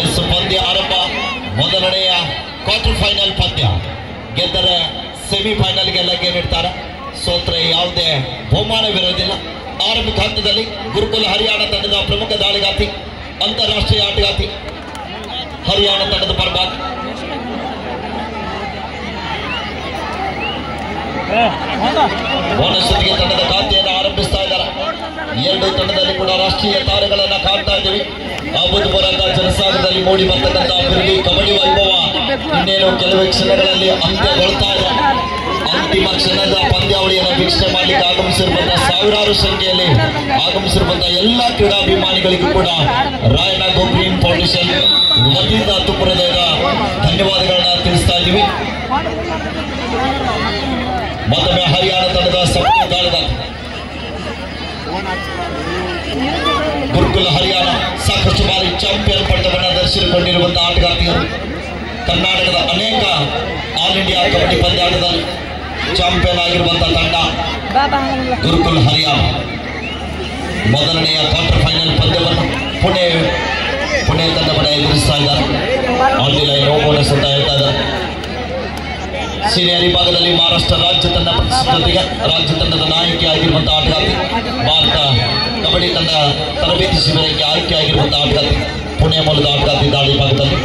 S ಪಂದ್ಯ ಆರಂಭ. ಮೊದಲನೆಯ ಕ್ವಾರ್ಟರ್ ಫೈನಲ್ ಪಂದ್ಯ. ಗೆದ್ದರೆ ಸೆಮಿಫೈನಲ್ಗೆ ಲಗ್ಗೆ ನೀಡ್ತಾರೆ. ಸೋತ್ರೆ ಯಾವುದೇ ಬಹುಮಾನವಿರೋದಿಲ್ಲ ಆರಂಭಿಕ ಹಂತದಲ್ಲಿ ಗುರುಕುಲ ಹರಿಯಾಣ ತಂಡದ ಪ್ರಮುಖ ದಾಳಿಗಾತಿ, ಅಂತಾರಾಷ್ಟ್ರೀಯ ಆಟಗಾತಿ. ಹರಿಯಾಣ ತಂಡದ ಪರವಾಗಿ. ಬೋನಸ್ಗೆ ತಂಡದ ಖಾತೆಯನ್ನು ಆರಂಭಿಸ್ತಾ ಇದ್ದಾರೆ. ಎರಡು ತಂಡದಲ್ಲಿ ಕೂಡ ರಾಷ್ಟ್ರೀಯ ತಾರೆಗಳನ್ನ ಕಾಣ್ತಾ ಇದ್ದೀವಿ. ಅಭೂತಪೂರ್ವ ಜನಸಾಗರದಲ್ಲಿ ಮೂಡಿ ಬರ್ತಕ್ಕಂಥ ಅಭಿವೃದ್ಧಿ ಕಬಡ್ಡಿ ವೈಭವ ಇನ್ನೇನು ಕೆಲವೇ ಕ್ಷಣಗಳಲ್ಲಿ ಅಂತ್ಯಗೊಳ್ತಾ ಇದೆ. ಅಂತಿಮ ಕ್ಷಣದ ಪಂದ್ಯಾವಳಿಯನ್ನು ವೀಕ್ಷಣೆ ಮಾಡಲಿಕ್ಕೆ ಆಗಮಿಸಿರುವಂತಹ ಸಾವಿರಾರು ಸಂಖ್ಯೆಯಲ್ಲಿ ಆಗಮಿಸಿರುವಂತಹ ಎಲ್ಲ ಕ್ರೀಡಾಭಿಮಾನಿಗಳಿಗೂ ಕೂಡ ರಾಯಣ್ಣ ಗೋಪ್ರೀನ್ ಫೌಂಡೇಶನ್ ವತಿಯಿಂದ ತುಪ್ಪುರದಿಂದ ಧನ್ಯವಾದಗಳನ್ನ ತಿಳಿಸ್ತಾ ಇದ್ದೀವಿ. ಮತ್ತೊಮ್ಮೆ ಹರಿಯಾಣ ತಂಡದ ಸಪ್ತ ತಾಳದ ಗುರುಕುಲ ಹರಿಯಾಣ. ಸಾಕಷ್ಟು ಬಾರಿ ಚಾಂಪಿಯನ್ ಪಟ್ಟವನ್ನು ಧರಿಸಿಕೊಂಡಿರುವಂತಹ ಆಟಗಾರ್ತಿಯರು ಕರ್ನಾಟಕದ ಅನೇಕ ಆಲ್ ಇಂಡಿಯಾ ಕಬಡ್ಡಿ ಪಂದ್ಯಾಟದಲ್ಲಿ ಚಾಂಪಿಯನ್ ಆಗಿರುವಂತಹ ತಂಡ ಗುರುಕುಲ್ ಹರಿಯಾಣ ಮೊದಲನೆಯ ಕ್ವಾರ್ಟರ್ ಫೈನಲ್ ಪಂದ್ಯವನ್ನು ಪುಣೆ ಪುಣೆ ತಂಡವನ್ನು ಎದುರಿಸ್ತಾ ಇದ್ದಾರೆ ಆಲ್ ಲೈನ್ ನೋ ಬೋನಸ್ ಅಂತ ಹೇಳ್ತಾ ಇದ್ದಾರೆ ಸೀನಿಯರ್ ವಿಭಾಗದಲ್ಲಿ ಮಹಾರಾಷ್ಟ್ರ ರಾಜ್ಯ ತಂಡ ಪ್ರತಿಷ್ಠತೆಗೆ ರಾಜ್ಯ ತಂಡದ ನಾಯಕಿ ಆಗಿರುವಂತಹ ಆಟಗಾರ್ತಿ ಭಾರತ ಕಬಡ್ಡಿ ತಂಡ ತರಬೇತಿ ಶಿಬಿರಕ್ಕೆ ಆಯ್ಕೆಯಾಗಿರುವಂತಹ ಆಟಗಾರ್ತಿ ಪುಣೆ ಮೂಲದ ಆಟಗಾರ್ತಿ ದಾಳಿ ಭಾಗದಲ್ಲಿ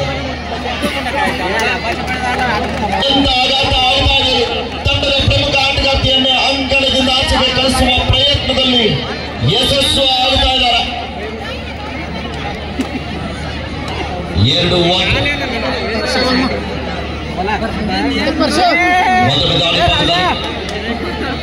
ಎಂತ ಆಘಾತ ಆಗುತ್ತಾಗಲಿ ತಂಡದ ಪ್ರಮುಖ ಆಟಗಾರ್ತಿಯನ್ನೇ ಅಂಕಣದಿಂದ ಆಚೆಗೆ ಕಳಿಸುವ ಪ್ರಯತ್ನದಲ್ಲಿ ಯಶಸ್ಸು ಆಗುತ್ತಾ ಇದ್ದಾರೆ ಎರಡು ಒಂದು ಮೊದಲ ದಾಳಿ ಭಾಗದಲ್ಲಿ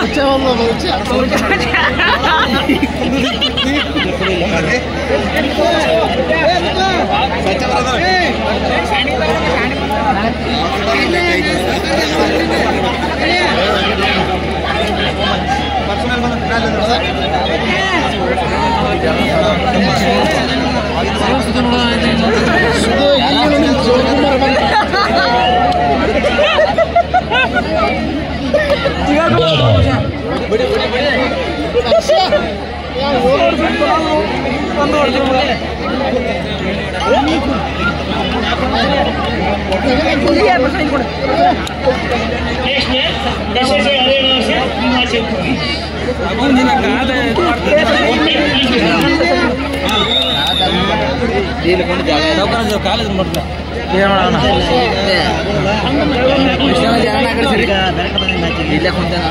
പൂച്ച വന്നു പൂച്ച ഭക്ഷണം ಇಲ್ಲೇ ಕುಂತೇನ.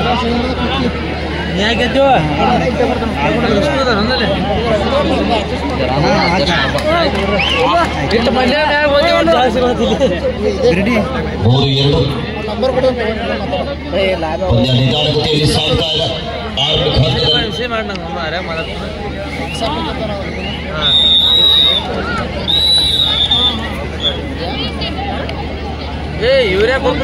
ಯಾಕೆ ಮೂರು ಎರಡು. ನಿಧಾನಗತಿಯಲ್ಲಿ ಸಾಗ್ತಾ ಇದೆ ಹಂತದಲ್ಲಿ. ವಿಷಯ ಮಾಡಿ ನಮ್ಮ ಅರೆ ಏ ಇವರೇ ರೈಟ್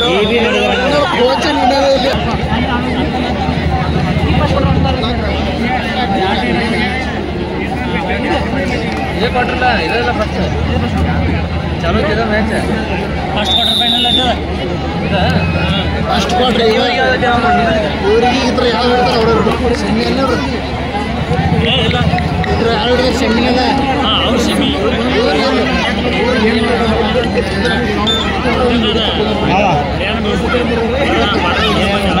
ಇದೆಲ್ಲ ಫಸ್ಟ್ ಚಲೋ ಇದೆ ಮ್ಯಾಚ್ ಫಸ್ಟ್ ಕ್ವಾರ್ಟರ್ ಫೈನಲ್ ಅದ ಫಸ್ಟ್ ಕ್ವಾರ್ಟರ್ ಇವರಿಗೆ ಇದ್ರ ಯಾವ ಹೇಳ್ತಾರೆ ಅವರು. ಸೆಮಿ ಎಲ್ಲ ಇದ್ರ ಯಾವ ಹಿಡಿದ್ರೆ ಸೆಮಿ ಅದ ಅವ್ರು ಸೆಮಿ.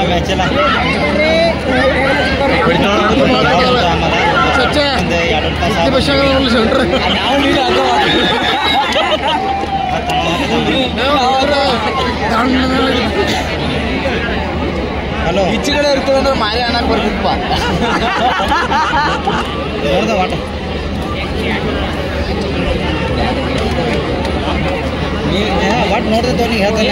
ಮ್ಯಾಚ್ ಎಲ್ಲ ಪ್ರತಿ ಬಸ್ ಸೆಂಟ್ರ್ ನಾವು ನೀನು ಅದು. ಹಲೋ. ಈಚೆ ಕಡೆ ಇರ್ತದೆ ಅಂದ್ರೆ ಮಾರಿ ಅನ್ನಕ್ ಬರ್ತಿತ್ತಪ್ಪ ನೋಡ್ದ ವಾಟ. ನೋಡ್ರಿ ನೀ ಹೇಳ್ತಲ್ಲ.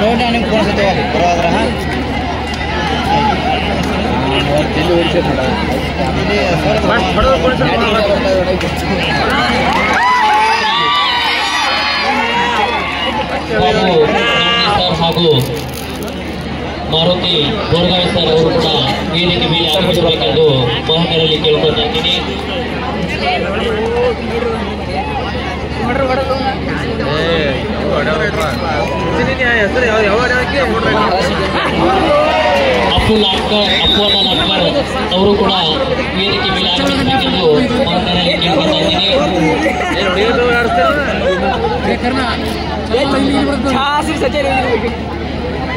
ನೋಡಿ ನಿಮ್ಗೆ ಫೋನ್ ಸತ್ತವ ಬರೋದ್ರ ಹಾಗೂ ಸರ್ ಹಾಗೂ ಮಾರುತಿ ಬೋರ್ಗಾಯಿ ಸರ್ ಅವರು ಕೂಡ ವೇದಿಕೆ ಮೇಲೆ ಆಗಮಿಸಬೇಕೆಂದು ಮಹನರಲ್ಲಿ ಕೇಳ್ಕೊತಾ ಇದ್ದೀನಿ. ಅಪ್ಪು ಲಾಟ್ಕರ್ ಅಪ್ಪುವಣ್ಣ ಲಾಟ್ಕರ್ ಅವರು ಕೂಡ ವೇದಿಕೆ ಮೇಲೆ ಆಗಮಿಸಬೇಕೆಂದು ಮಹನರಲ್ಲಿ ಕೇಳ್ಕೊತಾ ಇದ್ದೀನಿ.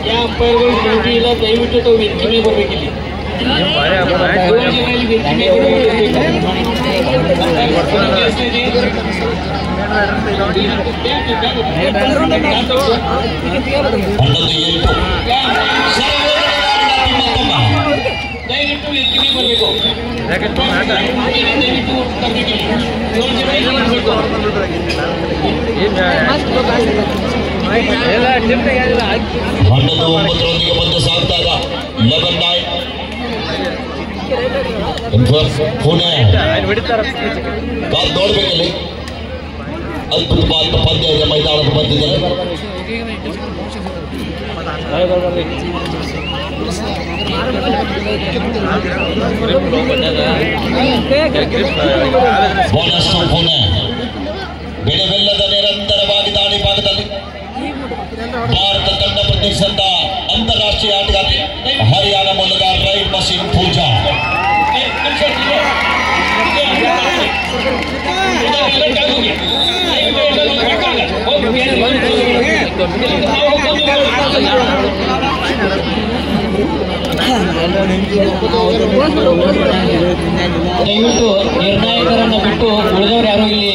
ಪರವಾಗಿ ಸ್ವಾಗತವನ್ನು ಕೊಡ್ತಾ ಮಹನೀಯರು ವೇದಿಕೆಯನ್ನು ಅಲಂಕರಿಸಬೇಕೆಂದು ಕೇಳ್ಕೊತಾ One plus three. Total four points. ಯಾವ ಅಂಪೈರ್ಗಳು ಡ್ಯೂಟಿ ಇಲ್ಲ ದಯವಿಟ್ಟು ತಾವು ವೇದಿಕೆ ಮೇಲೆ ಬರ್ಬೇಕಿಲ್ಲಿ ಏಳು ಜನ ಇಲ್ಲಿ ವೇದಿಕೆ ಮೇಲೆ ಹನ್ನೊಂದು ಎಂಟು ದಯವಿಟ್ಟು ವೇದಿಕೆ ಮೇಲೆ ಬರಬೇಕು ದಯವಿಟ್ಟು ಬರ್ಬೇಕಿಲ್ಲಿ ಏಳು ಜನ ಇಲ್ಲಿ ಬರ್ಬೇಕು ಹನ್ನೊಂದು ಒಂಬತ್ತರೊಂದಿಗೆ ಬಂದು ಸಾಗ್ದಾಗ ಲೆವೆನ್ ನೈನ್ ಪುಣೆ ಕಾಲ್ ನೋಡ್ಬೇಕಲ್ಲಿ ಅದ್ಭುತವಾದ ಪಂದ್ಯ ಇದೆ ಮೈದಾನಕ್ಕೆ ಬಂದಿದೆ ಬೋನಸ್ ಪುಣೆ ಬೆಳೆವೆಲ್ಲದ ಪ್ರತಿಷ್ಠಿತ ಅಂತಾರಾಷ್ಟ್ರೀಯ ಆಟಗಾರ್ತಿ ಹರಿಯಾಣ ಮೂಲದ ರೈಡ್ ಮಸೀನ್ ಪೂಜಾ. ದಯವಿಟ್ಟು ನಿರ್ಣಾಯಕರನ್ನ ಬಿಟ್ಟು ಉಳಿದವರು ಯಾರು ಇಲ್ಲಿ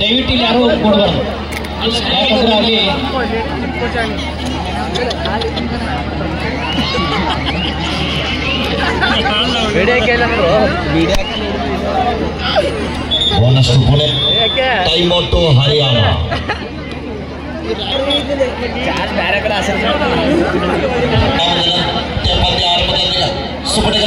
ದಯವಿಟ್ಟು ಇಲ್ಲಿ ಯಾರು ಕೊಡಬಾರ್ದು. Bonus to bullet time off to Haryana सुपटे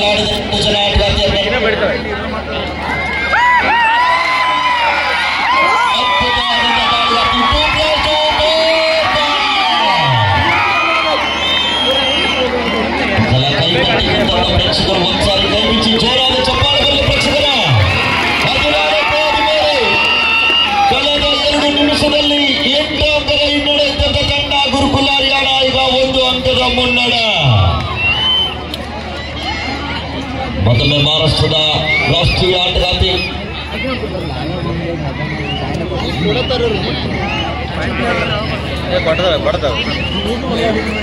cuatro de cuarto.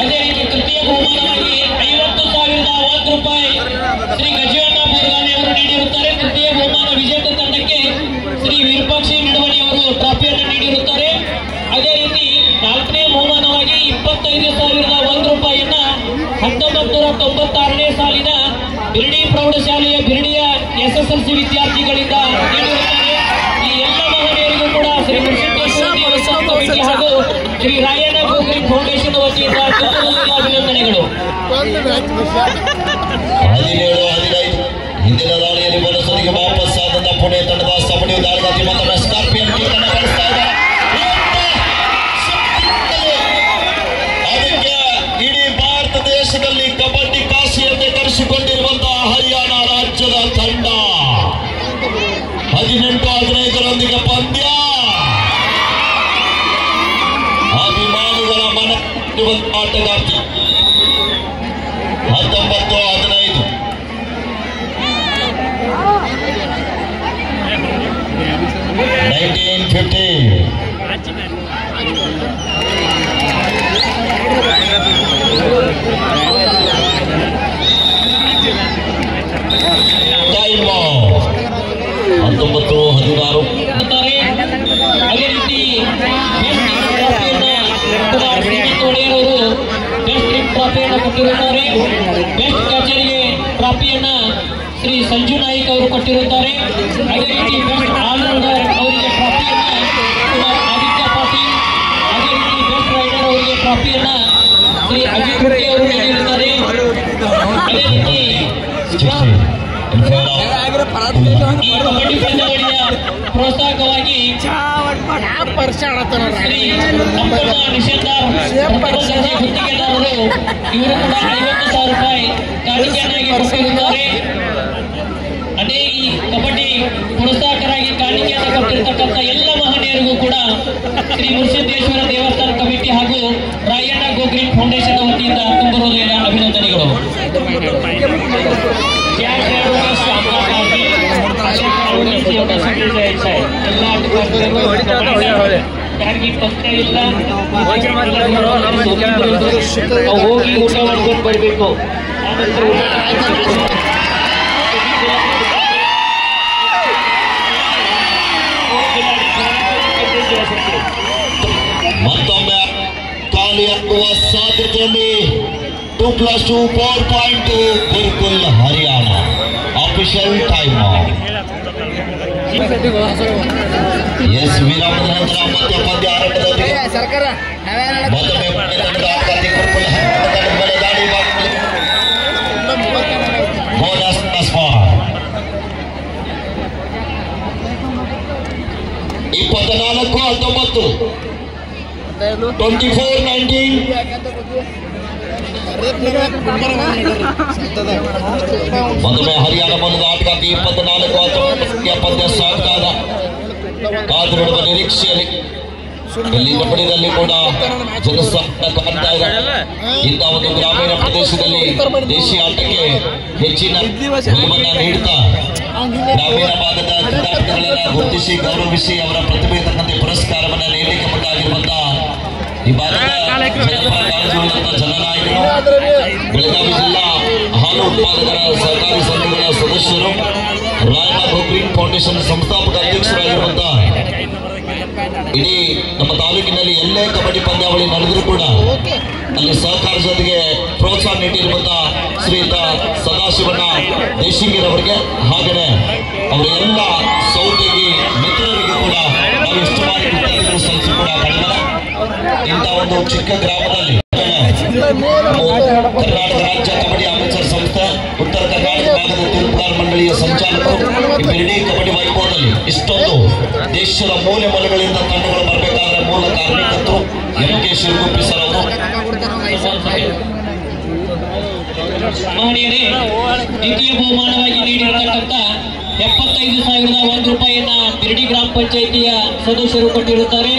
ಅದೇ ರೀತಿ ತೃತೀಯ ಬಹುಮಾನವಾಗಿ ಐವತ್ತು ಸಾವಿರದ ಒಂದು ರೂಪಾಯಿ ಶ್ರೀ ಗಜವಣ್ಣ ಬೋರ್ಗಾನಿ ಅವರು ನೀಡಿರುತ್ತಾರೆ. ತೃತೀಯ ಬಹುಮಾನ ವಿಜೇತ ತಂಡಕ್ಕೆ ಶ್ರೀ ವಿರೂಪಾಕ್ಷಿ ನಡವಣಿ ಅವರು ಟ್ರಾಫಿಯನ್ನು ನೀಡಿರುತ್ತಾರೆ. ಅದೇ ರೀತಿ ನಾಲ್ಕನೇ ಬಹುಮಾನವಾಗಿ ಇಪ್ಪತ್ತೈದು ಸಾವಿರದ ಒಂದು ರೂಪಾಯಿಯನ್ನ ಹತ್ತೊಂಬತ್ತು ನೂರ ತೊಂಬತ್ತಾರನೇ ಸಾಲಿನ ಬಿರ್ಡಿ ಪ್ರೌಢಶಾಲೆಯ ಬಿರ್ಡಿಯ ಎಸ್ಎಸ್ಎಲ್ಸಿ ವಿದ್ಯಾರ್ಥಿಗಳಿಂದ ನೀಡಿರುತ್ತಾರೆ. ಈ ಎಲ್ಲ ಮಹಿಳೆಯರಿಗೂ ಕೂಡ ಶ್ರೀ ಹಾಗೂ ಶ್ರೀ ಗೋಗ್ರಿ ಫೌಂಡೇಶನ್ ವತಿಯಿಂದ ತುಂಬು ಅಭಿನಂದನೆಗಳು ಹದಿನೇಳು ಹದಿನೈದು ಹಿಂದಿನ ದಾಳಿಯಲ್ಲಿ ಮನಸ್ಸರಿಗೆ ವಾಪಸ್ ಆದಂತ ಪುಣೆ ತಂಡದ ಸಬಣಿ ದಾಳಿಗಾತಿ ಮತ್ತೊಮ್ಮೆ ಸ್ಕಾರ್ಪಿಯನ್ ಕಿಕ್ ಅನ್ನು ಕಳಿಸ್ತಾ ಆಟಗಾರ್ತಿ ಹತ್ತೊಂಬತ್ತು ಹದಿನೈದು ನೈನ್ಟೀನ್ ಫಿಫ್ಟಿ ಕೊಟ್ಟಿರುತ್ತಾರೆ ಬೆಸ್ಟ್ ಕಚೇರಿಗೆ ಟ್ರಾಫಿಯನ್ನ ಶ್ರೀ ಸಂಜು ನಾಯ್ಕ್ ಅವರು ಕೊಟ್ಟಿರುತ್ತಾರೆ ಅದೇ ರೀತಿ ಬೆಸ್ಟ್ ಆಲ್ರೌಂಡರ್ ಅವರಿಗೆ ಟ್ರಾಫಿಯನ್ನ ಕುಮಾರ್ ಆದಿತ್ಯ ಪಾಟೀಲ್ ಅದೇ ರೀತಿ ಬೆಸ್ಟ್ ರೈಡರ್ ಅವರಿಗೆ ಟ್ರಾಫಿಯನ್ನ ಶ್ರೀ ಅಜಿತ್ ರೆಡ್ಡಿ ಅವರು ನೀಡಿರುತ್ತಾರೆ ಅದೇ ರೀತಿ ಪ್ರೋತ್ಸಾಹಕವಾಗಿ ಯಾವ ಪರಿಚಯ ಆಡತ್ತಾರ ಗುತ್ತಿಗೆದಾರರು ಇವರು ಐವತ್ತು ಸಾವಿರ ರೂಪಾಯಿ ಕಾಣಿಕೆಯನ್ನಾಗಿ ಅದೇ ಈ ಕಬಡ್ಡಿ ಪ್ರೋತ್ಸಾಹಕರಾಗಿ ಕಾಣಿಕೆಯನ್ನು ಕೊಟ್ಟಿರ್ತಕ್ಕಂಥ ಎಲ್ಲ ಮಹನೀಯರಿಗೂ ಕೂಡ ಶ್ರೀ ಮುರುಸಿದ್ದೇಶ್ವರ ದೇವಸ್ಥಾನ ಕಮಿಟಿ ಹಾಗೂ ರಾಯಣ್ಣ ಗೋಗ್ರಿ ಫೌಂಡೇಶನ್ ವತಿಯಿಂದ ತುಂಬುವುದರಿಂದ ಅಭಿನಂದನೆಗಳು ಎಲ್ಲ ಯಾರಿಗೆ ಪತ್ತೆ ಇಲ್ಲ ನಾವು ಹೋಗಿ ಊಟ ಮಾಡ್ಕೊಂಡು ಬರಬೇಕು ಆನಂತರ ಊಟ ಮತ್ತೊಮ್ಮೆ ಖಾಲಿಯಾಗುವ ಸಾಧ್ಯತೆಯಲ್ಲಿ two plus two four point to Gurukul Haryana official time S ವಿರಾಮದ ನಂತರ ಮತ್ತೆ ಪಂದ್ಯ ಆರಂಭದಲ್ಲಿ ಸರ್ಕಾರ ನಾವೇನ ಮತ್ತೊಮ್ಮೆ ಪುಣೆ ತಂಡದ ಆಘಾತಿ ಗುರುಕುಲ್ ಹರಿಯಾಣ ತಂಡದ ಮೇಲೆ ದಾಳಿ ಬಾಗಿಲು ಬೋನಸ್ ಸ್ಪಾಟ್ ಇಪ್ಪತ್ನಾಲ್ಕು ಹತ್ತೊಂಬತ್ತು ಟ್ವೆಂಟಿ ಫೋರ್ ನೈನ್ಟೀನ್ ಮತ್ತೊಮ್ಮೆ ಹರಿಯಾಣ ಬಂದ ಆಟಗಾರ್ತಿ ಇಪ್ಪತ್ನಾಲ್ಕು ಪಂದ್ಯ ಸಾಗ್ತಾ ಇದೆ ಕಾದು ನೋಡುವ ನಿರೀಕ್ಷೆಯಲ್ಲಿ. ಇಲ್ಲಿ ಕಬಡ್ಡಿನಲ್ಲಿ ಕೂಡ ಇದೆ. ಇಂಥ ಒಂದು ಗ್ರಾಮೀಣ ಪ್ರದೇಶದಲ್ಲಿ ದೇಶೀಯ ಆಟಕ್ಕೆ ಹೆಚ್ಚಿನ ನೀಡುತ್ತಾ ನೀಡ್ತಾ ಗ್ರಾಮೀಣ ಭಾಗದ ಕ್ರೀಡಾಪಟುಗಳನ್ನ ಗುರುತಿಸಿ ಗೌರವಿಸಿ ಅವರ ಪ್ರತಿಭೆ ತಕ್ಕಂತೆ ಪುರಸ್ಕಾರವನ್ನ ನೀಡಲಿಕ್ಕೆ ಮುಂದಾಗಿರುವಂತಹ ಈ ಭಾಗದ ಫೌಂಡೇಶನ್ ಸಂಸ್ಥಾಪಕ ಅಧ್ಯಕ್ಷರಾಗಿರುವಂತಹ ಇಡೀ ನಮ್ಮ ತಾಲೂಕಿನಲ್ಲಿ ಎಲ್ಲೇ ಕಬಡ್ಡಿ ಪಂದ್ಯಾವಳಿ ನಡೆದರೂ ಕೂಡ ಅಲ್ಲಿ ಸಹಕಾರ ಜೊತೆಗೆ ಪ್ರೋತ್ಸಾಹ ನೀಡಿರುವಂತಹ ಶ್ರೀಯುತ ಸದಾಶಿವಣ್ಣ ದೇಶಿಂಗಿರವರಿಗೆ ಹಾಗೆಯೇ ಅವರ ಎಲ್ಲ ಸೌತೆಗಿ ಮಿತ್ರರಿಗೂ ಕೂಡ ನಾವು ಎಷ್ಟು ಬಾರಿ ಸಲ್ಲಿಸಿ ಕೂಡ ಇಂಥ ಒಂದು ಚಿಕ್ಕ ಗ್ರಾಮದಲ್ಲಿ ಕರ್ನಾಟಕ ರಾಜ್ಯ ಕಬಡ್ಡಿ ಅಮೃತಸರ್ ಸಂಸ್ಥೆ, ಉತ್ತರ ಕರ್ನಾಟಕ ಭಾಗದ ತೀರ್ಪುಗಾರ ಮಂಡಳಿಯ ಸಂಚಾಲಕರು ದೇಶದ ಮೂಲೆ ಮೂಲೆಗಳಿಂದ ತಂಡಗಳು ಬರಬೇಕಾದ್ರೆ ಮೂಲ ಕಾರ್ಮಿಕರು ಎಂ ಕೆ ಶಿವಗುಪ್ಪಿ ಸರ್ ಅವರು. ಮಹನೀಯರೇ ದ್ವಿತೀಯ ಬಹುಮಾನವಾಗಿ ನೀಡಿರತಕ್ಕಂಥ ಎಪ್ಪತ್ತೈದು ಸಾವಿರದ ಒಂದು ರೂಪಾಯಿಯನ್ನ ಬಿರ್ಡಿ ಗ್ರಾಮ ಪಂಚಾಯಿತಿಯ ಸದಸ್ಯರು ಕೊಟ್ಟಿರುತ್ತಾರೆ.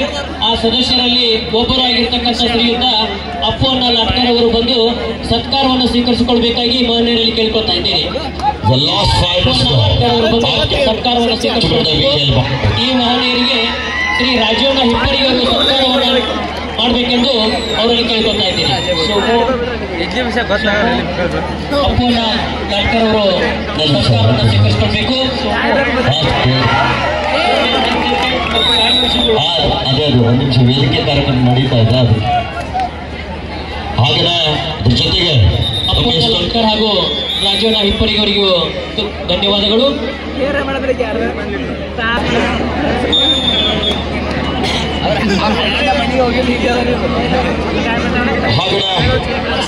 ಆ ಸದಸ್ಯರಲ್ಲಿ ಒಬ್ಬರಾಗಿರ್ತಕ್ಕಂಥ ಶ್ರೀಯುತ ಅಪ್ಪಣ್ಣ ಲಾಟ್ಕರ್ ಅವರು ಬಂದು ಸತ್ಕಾರವನ್ನು ಸ್ವೀಕರಿಸಿಕೊಳ್ಬೇಕಾಗಿ ಮಹನೀಯರಲ್ಲಿ ಕೇಳ್ಕೊತಾ ಇದ್ದೇನೆ. The last five ಸತ್ಕಾರವನ್ನು ಈ ಮಹನೀಯರಿಗೆ ಶ್ರೀ ರಾಜೀವಣ್ಣ ಹಿಪ್ಪರಿಗೆ ಒಂದು ಸತ್ಕಾರವನ್ನು ಮಾಡಬೇಕೆಂದು ಅವರಲ್ಲಿ ಕೇಳ್ಕೊತಾ ಇದ್ದೀನಿ. ಸಂಪೂರ್ಣ ಡಾಕ್ಟರ್ ಅವರು ಸಂಸ್ಕಾರವನ್ನು ಸ್ವೀಕರಿಸಿಕೊಳ್ಬೇಕು ಅದೇ ಅದು ಒಂದು ನಿಮಿಷ ವೇದಿಕೆ ಕಾರ್ಯಕ್ರಮ ನಡೀತಾ ಇದೆ. ಅದು ಹಾಗೆಯೇ ಅದ್ರ ಜೊತೆಗೆ ಹಾಗೂ ರಾಜ್ಯದ ಹಿಪ್ಪರಿಗವರಿಗೂ ಧನ್ಯವಾದಗಳು. ಹಾಗೆಯೇ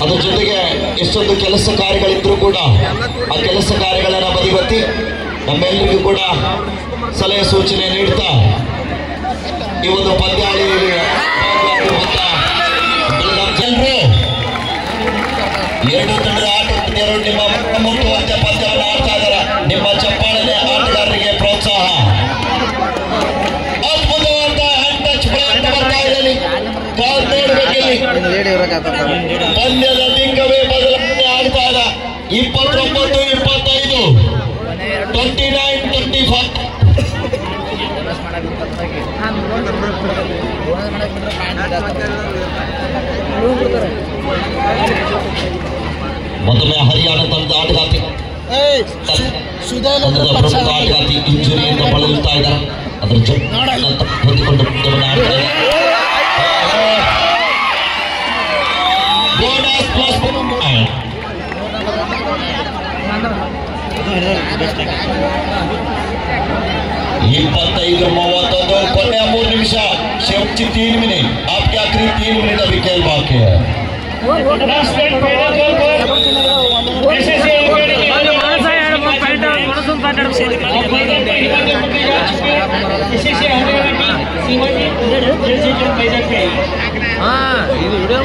ಅದ್ರ ಜೊತೆಗೆ ಎಷ್ಟೊಂದು ಕೆಲಸ ಕಾರ್ಯಗಳಿದ್ರು ಕೂಡ ಆ ಕೆಲಸ ಕಾರ್ಯಗಳನ್ನು ಬದಿಗೊತ್ತಿ ನಮ್ಮೆಲ್ಲರಿಗೂ ಕೂಡ ಸಲಹೆ ಸೂಚನೆ ನೀಡ್ತಾ ಈ ಒಂದು ಪಂದ್ಯಾವಳಿಯಲ್ಲಿ ಎರಡು ತಂಡದ ಆಟಗಾರರು ನಿಮ್ಮ ಮುಖ್ಯವಂತೆ ಪಂದ್ಯವನ್ನು ಆಡ್ತಾ ಇದ್ದಾರೆ ನಿಮ್ಮ ಚಪ್ಪಾಳನೆ ಆಟಗಾರರಿಗೆ ಪ್ರೋತ್ಸಾಹ ಅದ್ಭುತವಾದ ಹ್ಯಾಂಡ್ ಟಚ್ ಪ್ರಯತ್ನ ಬರ್ತಾ ಇದೆ ಕಾಲ್ ನೋಡ್ಬೇಕಿಲ್ಲಿ ಪಂದ್ಯದ ದಿಕ್ಕವೇ ಬದಲಾವಣೆ ಆಗ್ತಾ ಇದೆ. ಇಪ್ಪತ್ತೊಂಬತ್ತು ಇಪ್ಪತ್ತೈದು. ಟ್ವೆಂಟಿ ನೈನ್ ಟ್ವೆಂಟಿ ಫೈವ್ ಮತ್ತೊಮ್ಮೆ ಹರಿಯಾಣ ತಂಡದ ಆಟಗಾರ್ತಿ ತಂಡದ ಪ್ರಮುಖ ಆಟಗಾರ್ತಿ ಇಂಜುರಿಯಿಂದ ಬಳಲುತ್ತಾ ಇದ್ದಾರೆ ಅದರ ಜೊತೆ ಹೊಂದಿಕೊಂಡು ಪಂದ್ಯವನ್ನು ಆಡ್ತಾ ಇದ್ದಾರೆ ಬೋನಸ್ ಪ್ಲಸ್ ಪಾಯಿಂಟ್ ಇಪ್ಪತ್ತೈದು ಮೂವತ್ತೊಂದು ಕೊನೆಯ ಮೂರು ನಿಮಿಷ शेवटची तीन मिनिट आपके आखिरी तीन मिनिट अभी खेल बाकी है ಹಾ ಇದು ವಿಡಿಯೋ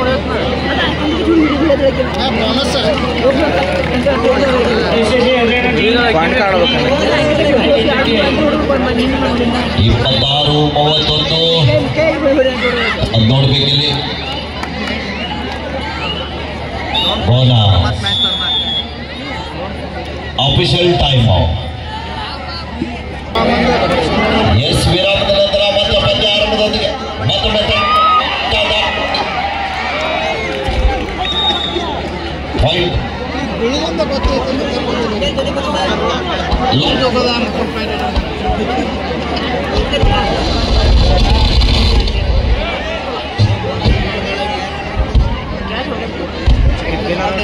ಇಪ್ಪತ್ತಾರು ಮೂವತ್ತೊಂದು ಅದು ನೋಡ್ಬೇಕಿಲ್ಲಿ ಬೋನ ಅಫಿಷಿಯಲ್ ಟೈಮ್ ಎಸ್ ವಿರಾಮದ ನಂತರ ಮತ್ತೆ ಪಂದ್ಯ ಆರಂಭದೊಂದಿಗೆ ಮತ್ತೊಮ್ಮೆ ಪಾಯಿಂಟ್ ಬೆಳಿಗ್ಗೆ ಗೊತ್ತು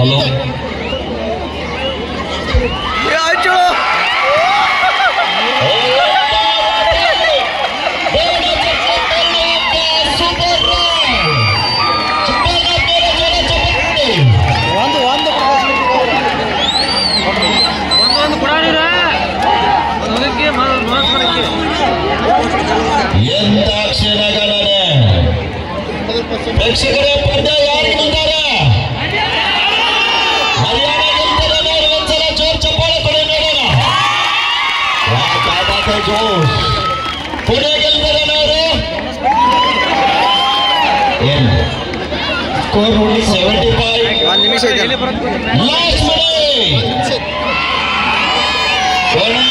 ಹಲೋ प्रेक्षकडे पडदा यार म्हणणारा हरियाणा जनतेला नवरवंशाला जोर चपाळा कडे मिळाला वा बाबाचा जोश. पुणे जनतेला नवरे an score only 75 one Nimish आहे लास्टमध्ये कोणी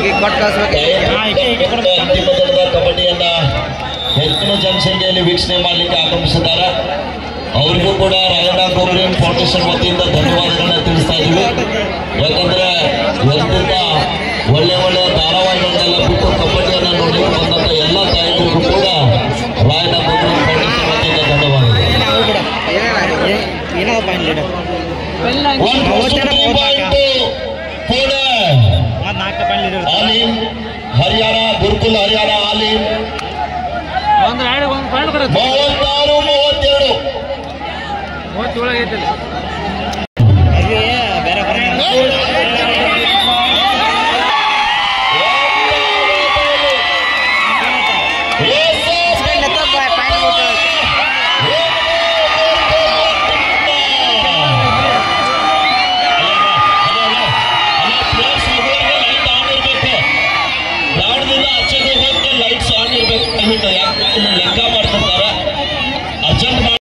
ಈಗ ಕೊಟ್ಟು ಕಳಿಸ್ಬೇಕು ಕಬಡ್ಡಿಯನ್ನ ಹೆಚ್ಚಿನ ಜನಸಂಖ್ಯೆಯಲ್ಲಿ ವೀಕ್ಷಣೆ ಮಾಡಲಿಕ್ಕೆ ಆಗಮಿಸಿದ್ದಾರೆ ಅವರಿಗೂ ಕೂಡ ರಾಯಣ್ಣ ಗೋಗ್ರೇನ್ ಫೌಂಡೇಶನ್ ವತಿಯಿಂದ ಧನ್ಯವಾದಗಳನ್ನ ತಿಳಿಸ್ತಾ ಇದ್ದೀವಿ ಯಾಕಂದ್ರೆ ಒಂದಿಂದ ಒಳ್ಳೆ ಒಳ್ಳೆ ಧಾರಾವಾಹಿಗಳನ್ನೆಲ್ಲ ಬಿಟ್ಟು ಕಬಡ್ಡಿಯನ್ನ ನೋಡಲಿಕ್ಕೆ ಬಂದಂತ ಎಲ್ಲ ತಾಯಿಗಳಿಗೂ ಕೂಡ ರಾಯಣ್ಣ ಗೋಗ್ರೇನ್ ಫೌಂಡೇಶನ್ ವತಿಯಿಂದ ಧನ್ಯವಾದಗಳು ಹರಿಯಾಣ ಗುರುಕುಲ್ ಹರಿಯಾಣ